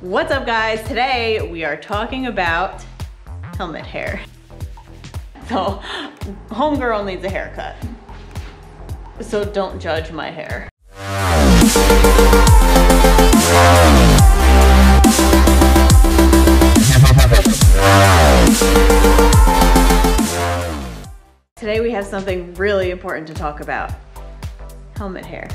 What's up guys? Today we are talking about helmet hair. So, homegirl needs a haircut. So don't judge my hair. Today we have something really important to talk about. Helmet hair.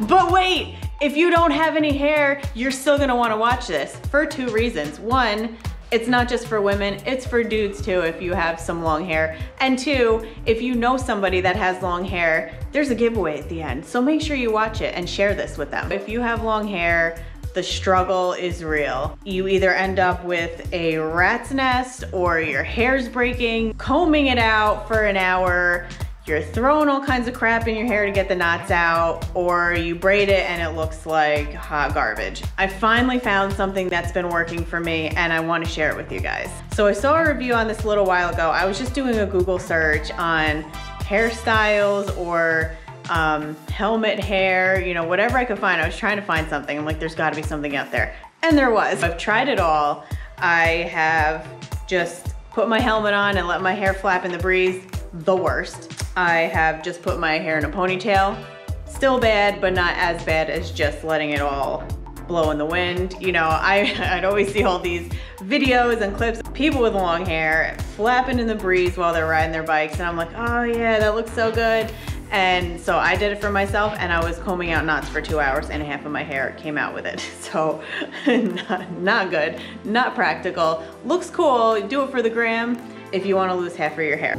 But wait, if you don't have any hair, you're still gonna wanna watch this for two reasons. One, it's not just for women, it's for dudes too if you have some long hair. And two, if you know somebody that has long hair, there's a giveaway at the end. So make sure you watch it and share this with them. If you have long hair, the struggle is real. You either end up with a rat's nest or your hair's breaking, combing it out for an hour, you're throwing all kinds of crap in your hair to get the knots out, or you braid it and it looks like hot garbage. I finally found something that's been working for me and I wanna share it with you guys. So I saw a review on this a little while ago. I was just doing a Google search on hairstyles or um, helmet hair, you know, whatever I could find. I was trying to find something. I'm like, there's gotta be something out there. And there was. I've tried it all. I have just put my helmet on and let my hair flap in the breeze. The worst. I have just put my hair in a ponytail. Still bad, but not as bad as just letting it all blow in the wind. You know, I, I'd always see all these videos and clips of people with long hair flapping in the breeze while they're riding their bikes. And I'm like, oh yeah, that looks so good. And so I did it for myself and I was combing out knots for two hours and half of my hair came out with it. So not, not good, not practical. Looks cool, do it for the gram if you wanna lose half of your hair.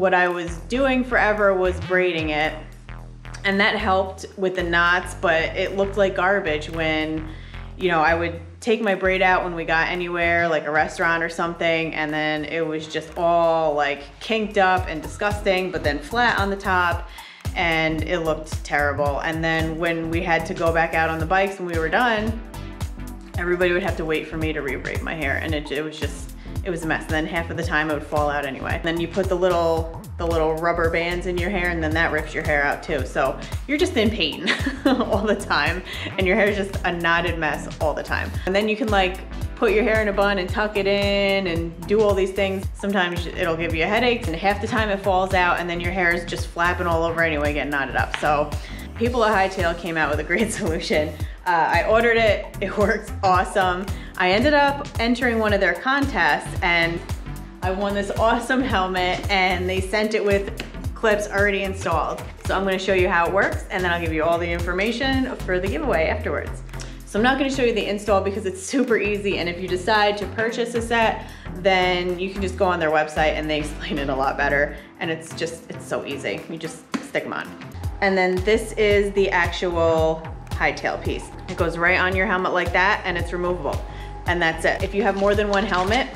What I was doing forever was braiding it and that helped with the knots, but it looked like garbage when, you know, I would take my braid out when we got anywhere, like a restaurant or something, and then it was just all like kinked up and disgusting, but then flat on the top, and it looked terrible. And then when we had to go back out on the bikes and we were done, everybody would have to wait for me to re-braid my hair, and it, it was just, it was a mess. And then half of the time it would fall out anyway. And then you put the little, the little rubber bands in your hair and then that rips your hair out too. So you're just in pain all the time and your hair is just a knotted mess all the time. And then you can like put your hair in a bun and tuck it in and do all these things. Sometimes it'll give you headaches and half the time it falls out and then your hair is just flapping all over anyway, getting knotted up. So people at Hightail came out with a great solution. Uh, I ordered it, it works awesome. I ended up entering one of their contests and I won this awesome helmet and they sent it with clips already installed. So I'm gonna show you how it works and then I'll give you all the information for the giveaway afterwards. So I'm not gonna show you the install because it's super easy and if you decide to purchase a set, then you can just go on their website and they explain it a lot better and it's just, it's so easy. You just stick them on. And then this is the actual Hightail piece. It goes right on your helmet like that and it's removable and that's it. If you have more than one helmet,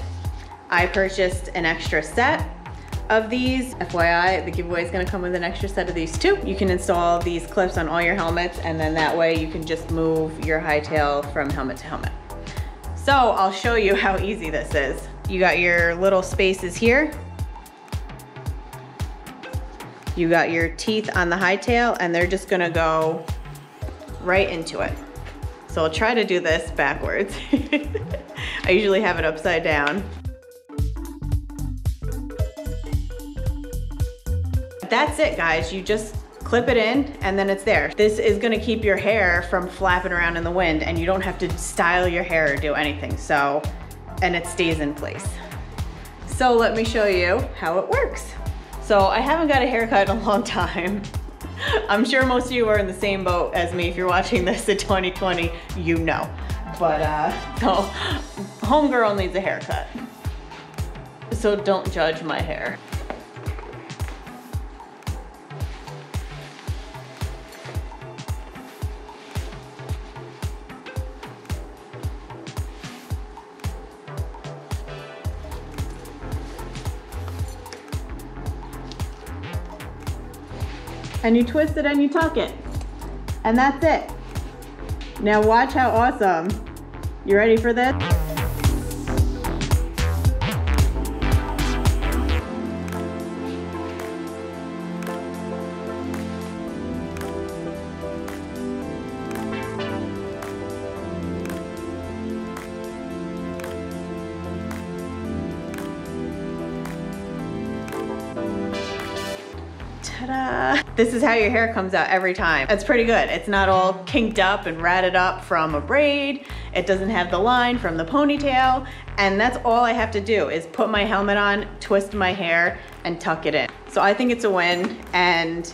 I purchased an extra set of these. FYI, the giveaway is gonna come with an extra set of these too. You can install these clips on all your helmets and then that way you can just move your Hightail from helmet to helmet. So I'll show you how easy this is. You got your little spaces here. You got your teeth on the Hightail and they're just gonna go right into it. So I'll try to do this backwards. I usually have it upside down. That's it guys, you just clip it in and then it's there. This is gonna keep your hair from flapping around in the wind and you don't have to style your hair or do anything. So, and it stays in place. So let me show you how it works. So I haven't got a haircut in a long time. I'm sure most of you are in the same boat as me. If you're watching this in 2020, you know. But uh, so homegirl needs a haircut. So don't judge my hair. And you twist it and you tuck it. And that's it. Now watch how awesome. You ready for this? Ta-da! This is how your hair comes out every time. It's pretty good. It's not all kinked up and ratted up from a braid. It doesn't have the line from the ponytail. And that's all I have to do is put my helmet on, twist my hair, and tuck it in. So I think it's a win. And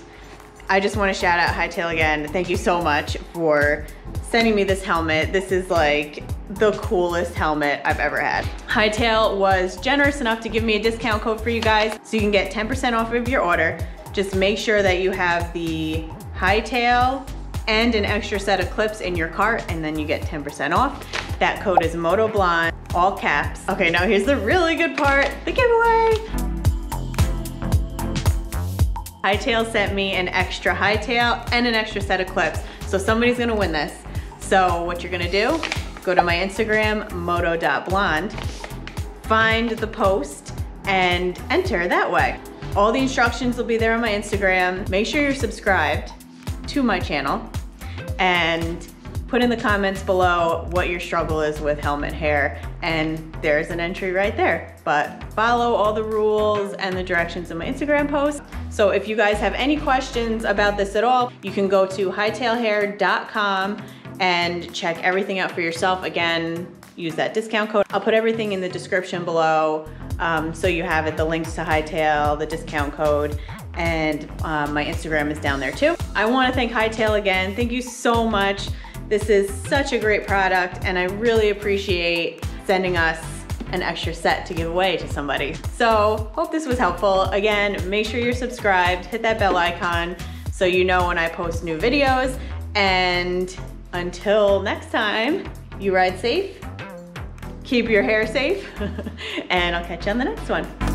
I just wanna shout out Hightail again. Thank you so much for sending me this helmet. This is like the coolest helmet I've ever had. Hightail was generous enough to give me a discount code for you guys so you can get 10% off of your order. Just make sure that you have the Hightail and an extra set of clips in your cart and then you get 10% off. That code is Moto Blonde, all caps. Okay, now here's the really good part, the giveaway. Hightail sent me an extra Hightail and an extra set of clips. So somebody's gonna win this. So what you're gonna do, go to my Instagram, moto.blonde, find the post and enter that way. All the instructions will be there on my Instagram. Make sure you're subscribed to my channel and put in the comments below what your struggle is with helmet hair and there's an entry right there. But follow all the rules and the directions in my Instagram post. So if you guys have any questions about this at all, you can go to hightailhair.com and check everything out for yourself. Again, use that discount code. I'll put everything in the description below um, so you have it, the links to Hightail, the discount code, and um, my Instagram is down there too. I wanna thank Hightail again. Thank you so much. This is such a great product and I really appreciate sending us an extra set to give away to somebody. So hope this was helpful. Again, make sure you're subscribed, hit that bell icon so you know when I post new videos. And until next time, you ride safe, keep your hair safe, and I'll catch you on the next one.